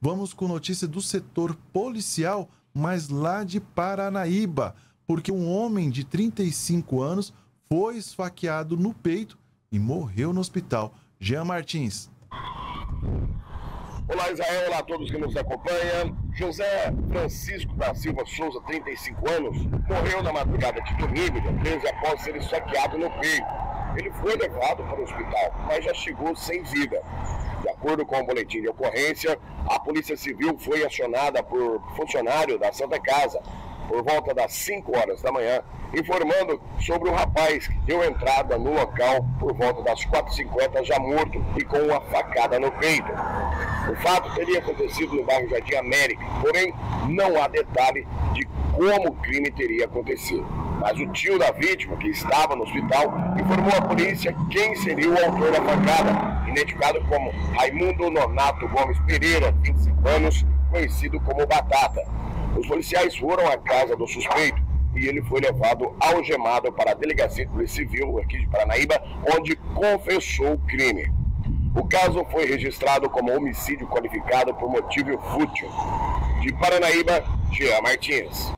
Vamos com notícia do setor policial, mas lá de Paranaíba, porque um homem de 35 anos foi esfaqueado no peito e morreu no hospital. Jean Martins. Olá, Israel. Olá a todos que nos acompanham. José Francisco da Silva Souza, 35 anos, morreu na madrugada de domingo, dia 13, após ser esfaqueado no peito. Ele foi levado para o hospital, mas já chegou sem vida. Acordo com o boletim de ocorrência, a Polícia Civil foi acionada por funcionário da Santa Casa por volta das 5 horas da manhã, informando sobre o rapaz que deu entrada no local por volta das 4h50, já morto e com uma facada no peito. O fato teria acontecido no bairro Jardim América, porém não há detalhe de como o crime teria acontecido. Mas o tio da vítima, que estava no hospital, informou à polícia quem seria o autor da facada, identificado como Raimundo Nonato Gomes Pereira, 25 anos, conhecido como Batata. Os policiais foram à casa do suspeito e ele foi levado algemado para a delegacia de polícia civil aqui de Paranaíba, onde confessou o crime. O caso foi registrado como homicídio qualificado por motivo fútil. De Paranaíba, Jean Martins.